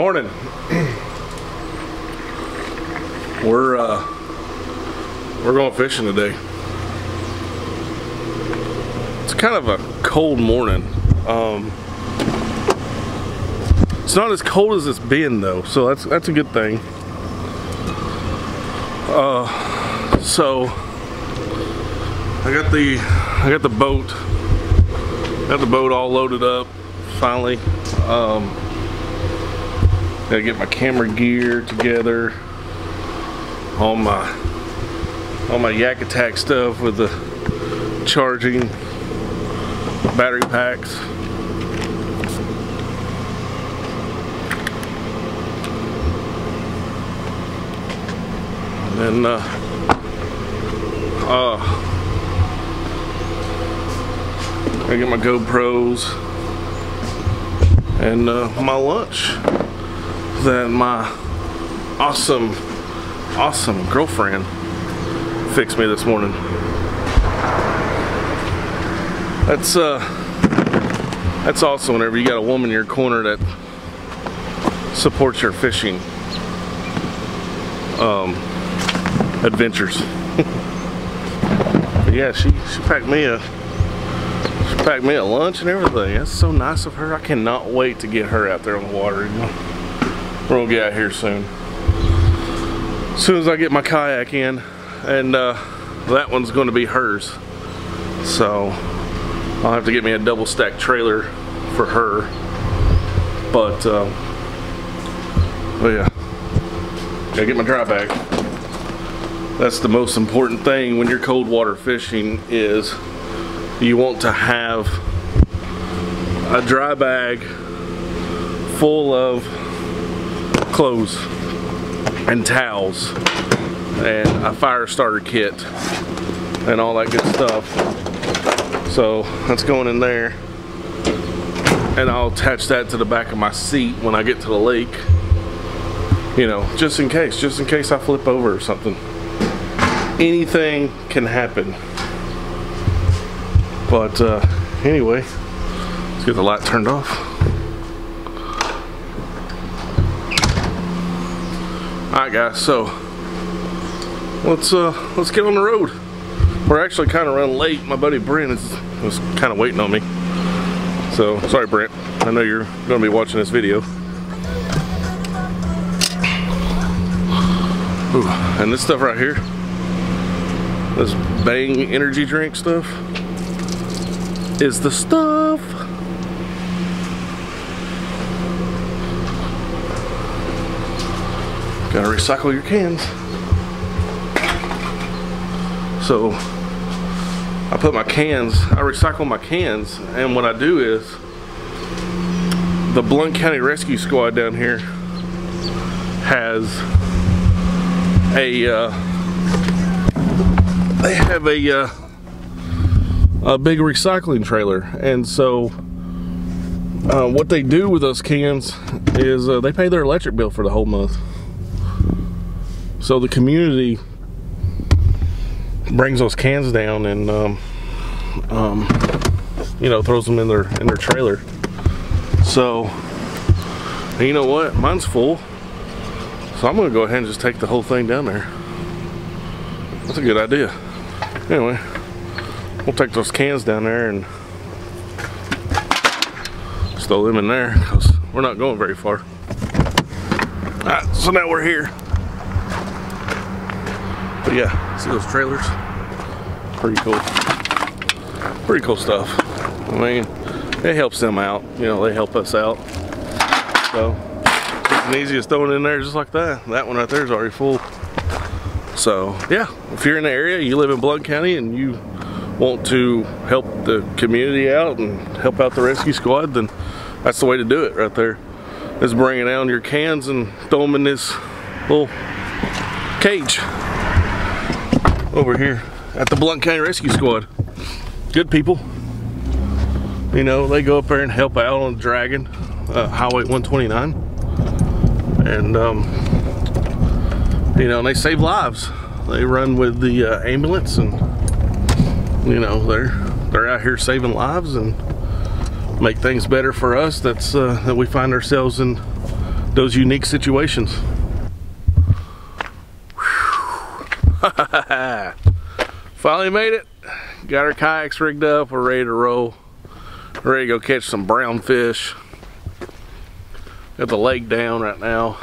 Morning. We're uh, we're going fishing today. It's kind of a cold morning. Um, it's not as cold as it's been though, so that's that's a good thing. Uh, so I got the I got the boat got the boat all loaded up finally. Um, gotta get my camera gear together. All my all my Yak Attack stuff with the charging battery packs. And then uh, uh I get my GoPros and uh, my lunch that my awesome, awesome girlfriend fixed me this morning. That's uh, that's awesome whenever you got a woman in your corner that supports your fishing um, adventures. but yeah, she she packed me a she packed me a lunch and everything. That's so nice of her. I cannot wait to get her out there on the water. You know? Gonna get out here soon. As soon as I get my kayak in, and uh, that one's gonna be hers. So I'll have to get me a double stack trailer for her. But, uh, oh yeah, gotta get my dry bag. That's the most important thing when you're cold water fishing is you want to have a dry bag full of clothes and towels and a fire starter kit and all that good stuff. So that's going in there. And I'll attach that to the back of my seat when I get to the lake. You know just in case just in case I flip over or something. Anything can happen. But uh, anyway, let's get the light turned off. Alright guys, so let's uh let's get on the road. We're actually kind of running late. My buddy Brent is was kind of waiting on me. So sorry Brent. I know you're gonna be watching this video. Ooh, and this stuff right here, this Bang energy drink stuff, is the stuff. Gotta recycle your cans. So I put my cans, I recycle my cans, and what I do is the Blount County Rescue Squad down here has a uh, they have a uh, a big recycling trailer and so uh, what they do with those cans is uh, they pay their electric bill for the whole month so the community brings those cans down and um, um, you know throws them in their in their trailer. So you know what? Mine's full. So I'm gonna go ahead and just take the whole thing down there. That's a good idea. Anyway we'll take those cans down there and throw them in there because we're not going very far. Alright, so now we're here. But yeah, see those trailers? Pretty cool. Pretty cool stuff. I mean, it helps them out. You know, they help us out. So, it's easy as throwing in there just like that. That one right there is already full. So, yeah, if you're in the area, you live in Blount County and you want to help the community out and help out the rescue squad, then that's the way to do it right there. Is bringing down your cans and throw them in this little cage over here at the Blount County Rescue Squad. Good people. You know, they go up there and help out on Dragon, uh, Highway 129. And, um, you know, they save lives. They run with the uh, ambulance and you know they're they're out here saving lives and make things better for us that's uh, that we find ourselves in those unique situations. Finally made it. Got our kayaks rigged up. We're ready to roll. ready to go catch some brown fish. Got the lake down right now.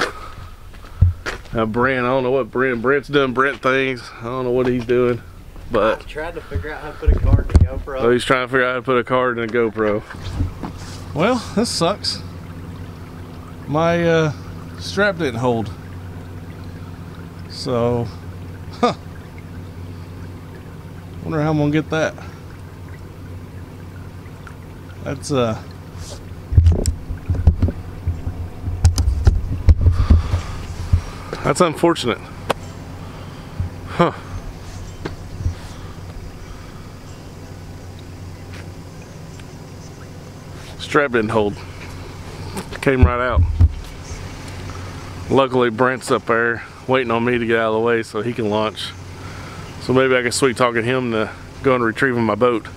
Now Brent, I don't know what Brent, Brent's doing Brent things. I don't know what he's doing, but. I tried to figure out how to put a card in a GoPro. Oh, he's trying to figure out how to put a card in a GoPro. Well, this sucks. My uh, strap didn't hold. So, huh. Wonder how I'm gonna get that. That's uh That's unfortunate. Huh. Strap didn't hold. Came right out. Luckily Brent's up there waiting on me to get out of the way so he can launch. So maybe I can sweet talking him to go and retrieve my boat.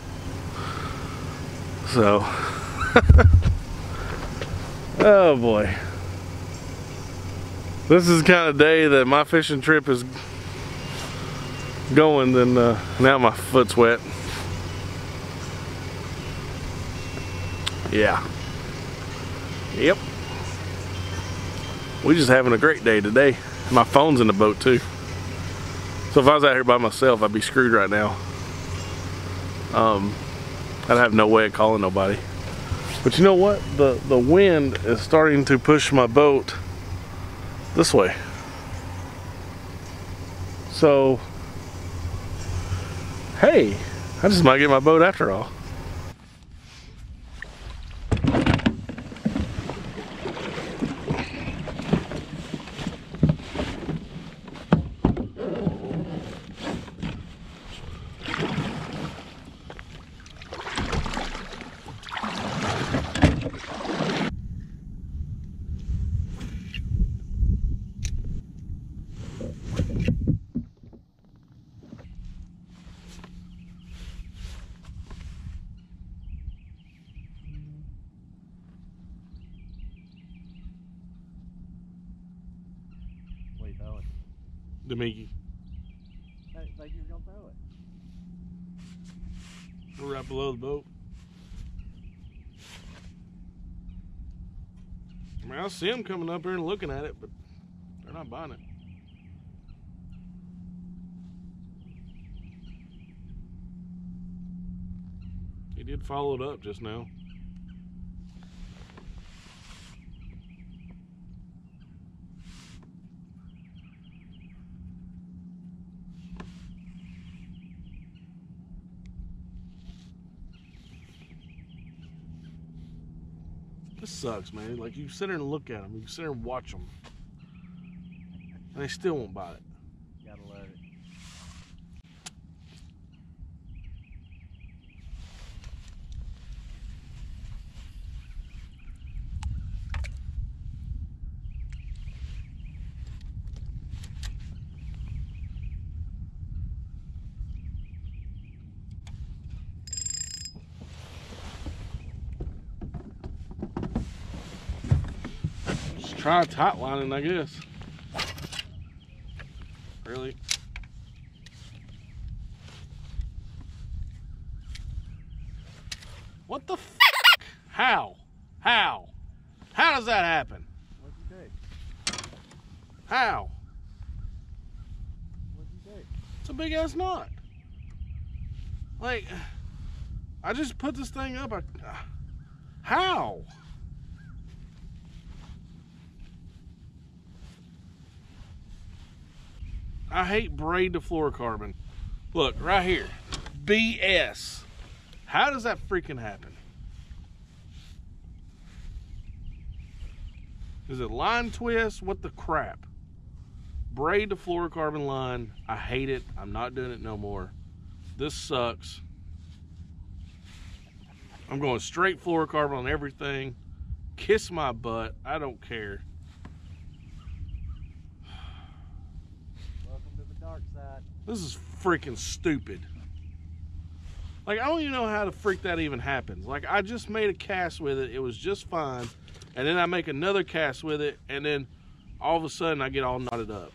So, oh boy. This is the kind of day that my fishing trip is going, then uh, now my foot's wet. Yeah. Yep. We're just having a great day today. My phone's in the boat too. So if I was out here by myself, I'd be screwed right now. Um, I'd have no way of calling nobody. But you know what? The, the wind is starting to push my boat this way. So, hey, I just might get my boat after all. Damiki. Like you were gonna throw it. We're right below the boat. I mean, I see them coming up here and looking at it, but they're not buying it. He did follow it up just now. This sucks, man. Like, you sit there and look at them. You sit there and watch them. And they still won't buy it. Gotta love it. Just try lining, I guess. Really? What the f? How? How? How does that happen? What'd you take? How? What'd you take? It's a big ass knot. Like, I just put this thing up. I, uh, how? I hate braid to fluorocarbon. Look, right here. BS. How does that freaking happen? Is it line twist? What the crap? Braid to fluorocarbon line. I hate it. I'm not doing it no more. This sucks. I'm going straight fluorocarbon on everything. Kiss my butt. I don't care. Welcome to the dark side. This is freaking stupid. Like, I don't even know how the freak that even happens. Like, I just made a cast with it. It was just fine. and then I make another cast with it, and then all of a sudden I get all knotted up.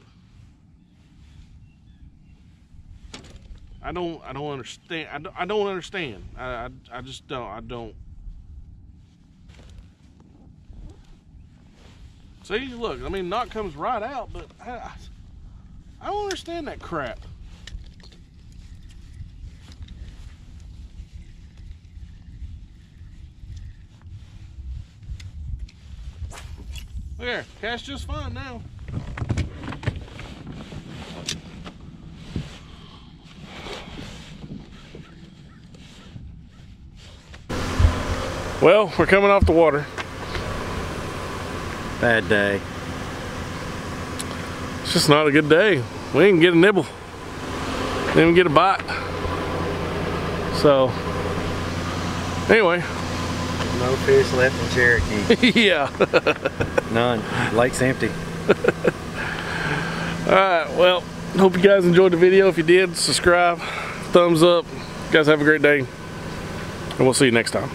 I don't I don't understand I don't, I don't understand. I, I I just don't I don't. See, look, I mean, knot comes right out, but I, I, I don't understand that crap. Look there, cast just fine now. Well, we're coming off the water. Bad day. It's just not a good day. We didn't get a nibble. Didn't even get a bite. So, anyway, No fish left in Cherokee. yeah. None. Lake's empty. Alright, well, hope you guys enjoyed the video. If you did, subscribe, thumbs up. You guys have a great day. And we'll see you next time.